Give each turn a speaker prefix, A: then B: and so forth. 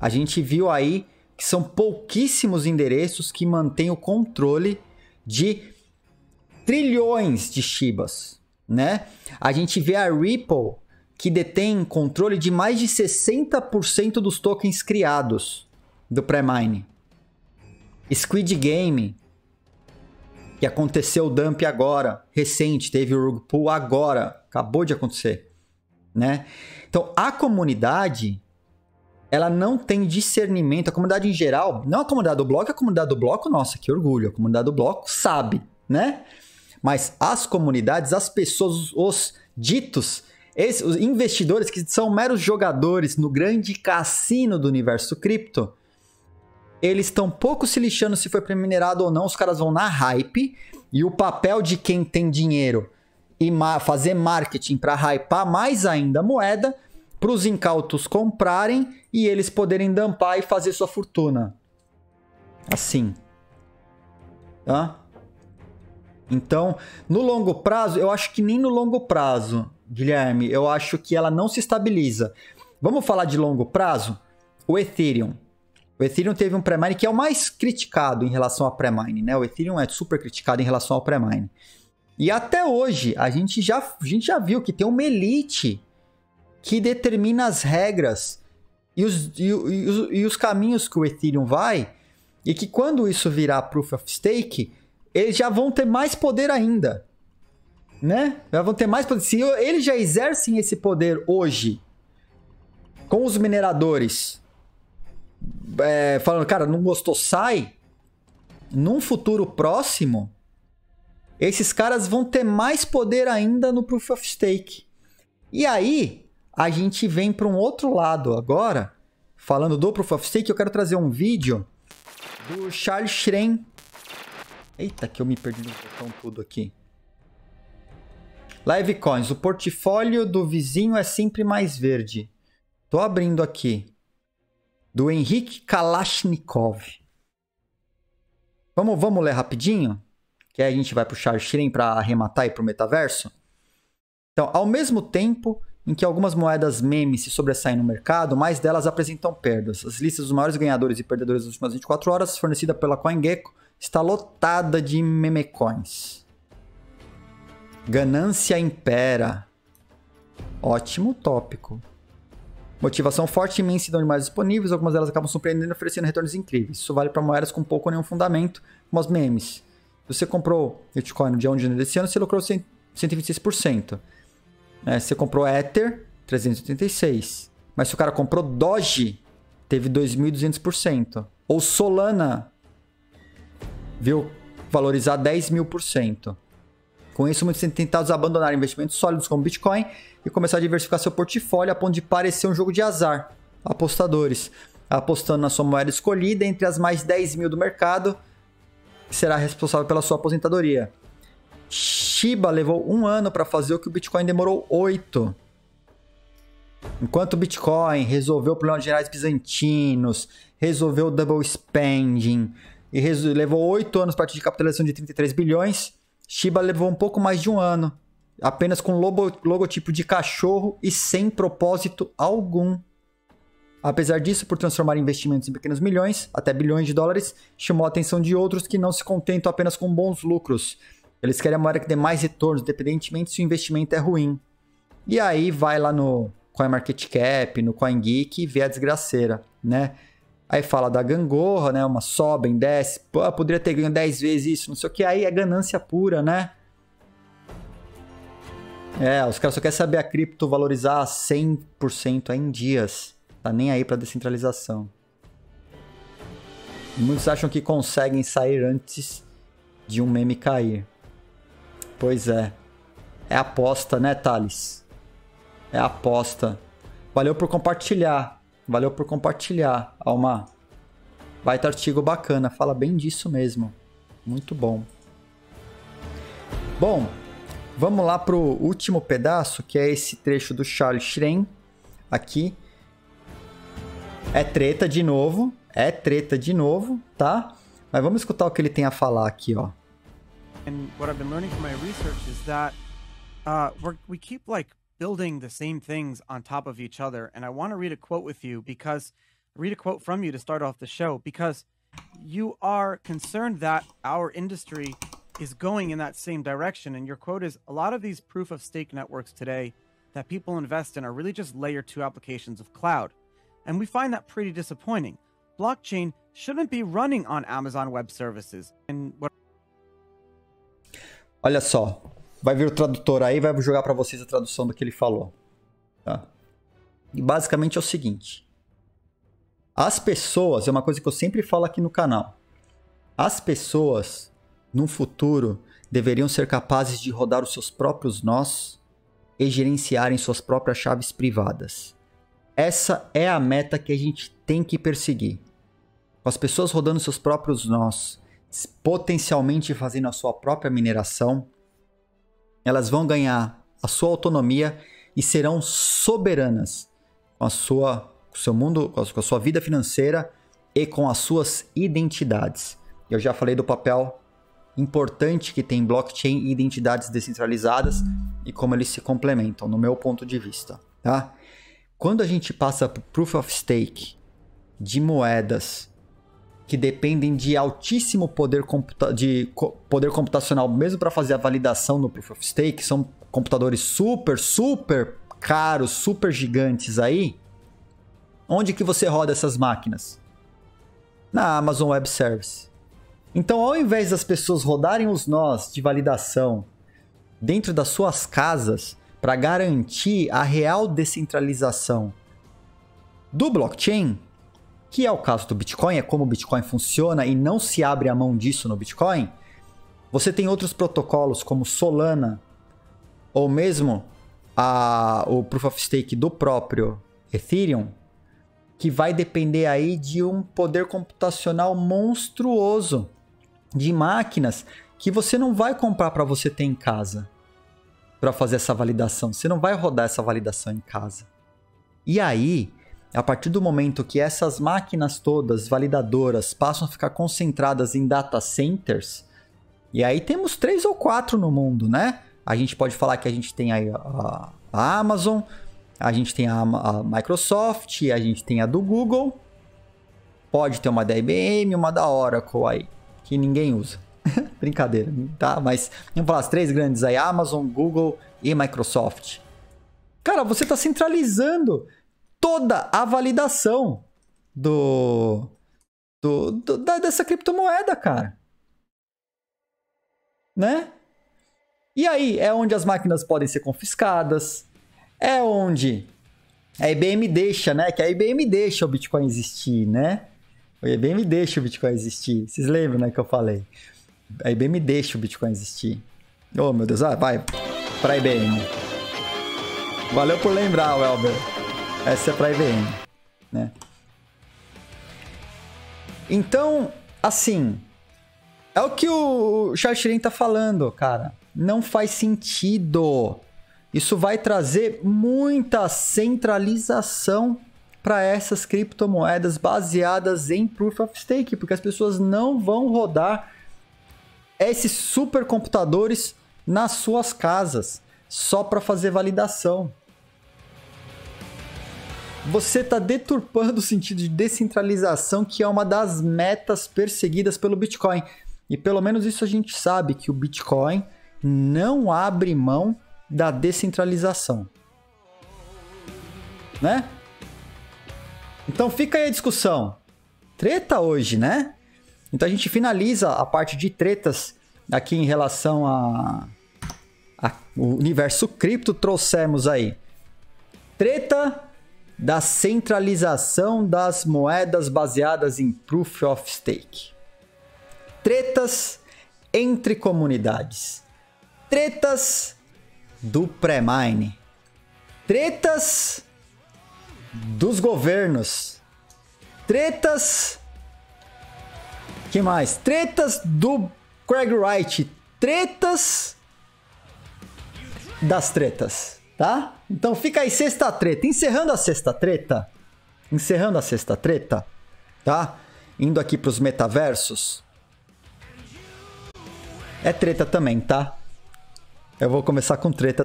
A: A gente viu aí que são pouquíssimos endereços que mantêm o controle de trilhões de Shibas, né? A gente vê a Ripple que detém controle de mais de 60% dos tokens criados do pré-mine. Squid Game, que aconteceu o dump agora, recente, teve o rug pull agora, acabou de acontecer, né? Então, a comunidade ela não tem discernimento, a comunidade em geral, não a comunidade do bloco, a comunidade do bloco, nossa, que orgulho, a comunidade do bloco sabe, né? Mas as comunidades, as pessoas, os ditos, esses, os investidores que são meros jogadores no grande cassino do universo cripto, eles estão pouco se lixando se foi minerado ou não, os caras vão na hype e o papel de quem tem dinheiro e ma fazer marketing para hypar mais ainda a moeda, para os incautos comprarem e eles poderem dampar e fazer sua fortuna. Assim. Tá? Então, no longo prazo, eu acho que nem no longo prazo, Guilherme, eu acho que ela não se estabiliza. Vamos falar de longo prazo? O Ethereum. O Ethereum teve um pré-mine que é o mais criticado em relação ao pré-mine, né? O Ethereum é super criticado em relação ao pré-mine. E até hoje, a gente, já, a gente já viu que tem uma elite que determina as regras e os, e, e, os, e os caminhos que o Ethereum vai, e que quando isso virar Proof of Stake, eles já vão ter mais poder ainda. Né? Já vão ter mais poder. Se eles já exercem esse poder hoje com os mineradores é, falando, cara, não gostou, sai. Num futuro próximo, esses caras vão ter mais poder ainda no Proof of Stake. E aí, a gente vem para um outro lado agora, falando do Proof of Stake, eu quero trazer um vídeo do Charles Schrein. Eita, que eu me perdi no botão tudo aqui. Live Coins, o portfólio do vizinho é sempre mais verde. Tô abrindo aqui do Henrique Kalashnikov. Vamos, vamos ler rapidinho? Que aí a gente vai para o Charles Schrein para arrematar e para o metaverso. Então, ao mesmo tempo em que algumas moedas memes se sobressaem no mercado, mais delas apresentam perdas. As listas dos maiores ganhadores e perdedores das últimas 24 horas, fornecida pela CoinGecko, está lotada de memecoins. Ganância impera. Ótimo tópico. Motivação forte e imensidão de moedas disponíveis, algumas delas acabam surpreendendo e oferecendo retornos incríveis. Isso vale para moedas com pouco ou nenhum fundamento, como as memes. Você comprou Bitcoin no dia 1 de janeiro desse ano, você lucrou 126%. É, você comprou Ether, 386%. Mas se o cara comprou Doge, teve 2.200%. Ou Solana, viu valorizar 10 mil por cento. Com isso, muitos têm tentado abandonar investimentos sólidos como Bitcoin e começar a diversificar seu portfólio a ponto de parecer um jogo de azar. Apostadores, apostando na sua moeda escolhida entre as mais 10 mil do mercado, será responsável pela sua aposentadoria. Shiba levou um ano para fazer o que o Bitcoin demorou oito. Enquanto o Bitcoin resolveu problemas gerais bizantinos, resolveu o double spending e levou oito anos para atingir capitalização de 33 bilhões, Shiba levou um pouco mais de um ano, apenas com logo, logotipo de cachorro e sem propósito algum. Apesar disso, por transformar investimentos em pequenos milhões, até bilhões de dólares, chamou a atenção de outros que não se contentam apenas com bons lucros. Eles querem a moeda que dê mais retornos, independentemente se o investimento é ruim. E aí vai lá no CoinMarketCap, no CoinGeek e vê a desgraceira, né? Aí fala da gangorra, né? Uma sobe, desce. Pô, poderia ter ganho 10 vezes isso, não sei o que. Aí é ganância pura, né? É, os caras só querem saber a cripto valorizar 100% em dias. Tá nem aí pra descentralização. Muitos acham que conseguem sair antes de um meme cair. Pois é. É aposta, né, Thales? É aposta. Valeu por compartilhar. Valeu por compartilhar, Alma. Baita artigo bacana, fala bem disso mesmo. Muito bom. Bom, vamos lá pro último pedaço, que é esse trecho do Charles Schrein, aqui. É treta de novo, é treta de novo, tá? Mas vamos escutar o que ele tem a falar aqui, ó.
B: And what I've been learning from my research is that uh, we keep like building the same things on top of each other. And I want to read a quote with you because read a quote from you to start off the show because you are concerned that our industry is going in that same direction. And your quote is a lot of these proof of stake networks today that people invest in are really just layer two applications of cloud. And we find that pretty disappointing. Blockchain shouldn't be running on Amazon Web Services. And what
A: Olha só, vai vir o tradutor aí, vai jogar para vocês a tradução do que ele falou, tá? E basicamente é o seguinte: as pessoas, é uma coisa que eu sempre falo aqui no canal. As pessoas no futuro deveriam ser capazes de rodar os seus próprios nós e gerenciarem suas próprias chaves privadas. Essa é a meta que a gente tem que perseguir. Com as pessoas rodando seus próprios nós, potencialmente fazendo a sua própria mineração, elas vão ganhar a sua autonomia e serão soberanas com a sua com o seu mundo, com a sua vida financeira e com as suas identidades. Eu já falei do papel importante que tem blockchain e identidades descentralizadas e como eles se complementam, no meu ponto de vista. Tá? Quando a gente passa para Proof of Stake de moedas que dependem de altíssimo poder, computa de co poder computacional, mesmo para fazer a validação no Proof of Stake, são computadores super, super caros, super gigantes aí. Onde que você roda essas máquinas? Na Amazon Web Service. Então, ao invés das pessoas rodarem os nós de validação dentro das suas casas para garantir a real descentralização do blockchain, que é o caso do Bitcoin, é como o Bitcoin funciona e não se abre a mão disso no Bitcoin, você tem outros protocolos como Solana ou mesmo a, o Proof of Stake do próprio Ethereum, que vai depender aí de um poder computacional monstruoso de máquinas que você não vai comprar para você ter em casa para fazer essa validação. Você não vai rodar essa validação em casa. E aí, a partir do momento que essas máquinas todas validadoras passam a ficar concentradas em data centers, e aí temos três ou quatro no mundo, né? A gente pode falar que a gente tem a, a Amazon, a gente tem a, a Microsoft, a gente tem a do Google, pode ter uma da IBM, uma da Oracle aí que ninguém usa. Brincadeira, tá? Mas vamos falar as três grandes aí: Amazon, Google e Microsoft. Cara, você está centralizando toda a validação do, do, do da, dessa criptomoeda, cara. Né? E aí é onde as máquinas podem ser confiscadas, é onde a IBM deixa, né? Que a IBM deixa o Bitcoin existir, né? A IBM deixa o Bitcoin existir. Vocês lembram, né, que eu falei? A IBM deixa o Bitcoin existir. Oh, meu Deus. Ah, vai pra IBM. Valeu por lembrar, Welber. Essa é pra IBM, né? Então, assim, é o que o Charles Schrein tá falando, cara. Não faz sentido. Isso vai trazer muita centralização para essas criptomoedas baseadas em Proof of Stake, porque as pessoas não vão rodar esses supercomputadores nas suas casas só para fazer validação. Você está deturpando o sentido de descentralização, que é uma das metas perseguidas pelo Bitcoin. E pelo menos isso a gente sabe que o Bitcoin não abre mão da descentralização. Né? Então fica aí a discussão. Treta hoje, né? Então a gente finaliza a parte de tretas aqui em relação a, a o universo cripto. Trouxemos aí treta da centralização das moedas baseadas em Proof of Stake. Tretas entre comunidades. Tretas do pré-mine. Tretas dos governos. Tretas. que mais? Tretas do Craig Wright. Tretas das tretas, tá? Então fica aí sexta treta. Encerrando a sexta treta. Encerrando a sexta treta, tá? Indo aqui pros metaversos. É treta também, tá? Eu vou começar com treta